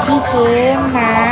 提前拿